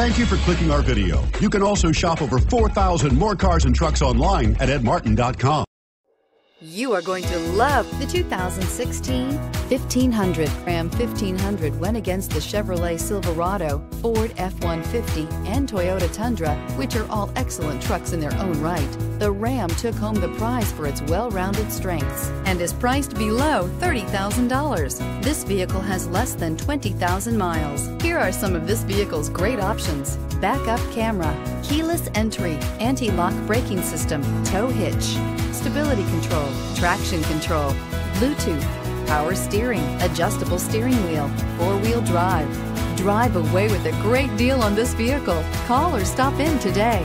Thank you for clicking our video. You can also shop over 4,000 more cars and trucks online at edmartin.com. You are going to love the 2016 1500. Ram 1500 went against the Chevrolet Silverado, Ford F-150, and Toyota Tundra, which are all excellent trucks in their own right. The Ram took home the prize for its well-rounded strengths and is priced below $30,000. This vehicle has less than 20,000 miles. Here are some of this vehicle's great options. Backup camera, keyless entry, anti-lock braking system, tow hitch, stability control, traction control, Bluetooth, power steering, adjustable steering wheel, four-wheel drive. Drive away with a great deal on this vehicle. Call or stop in today.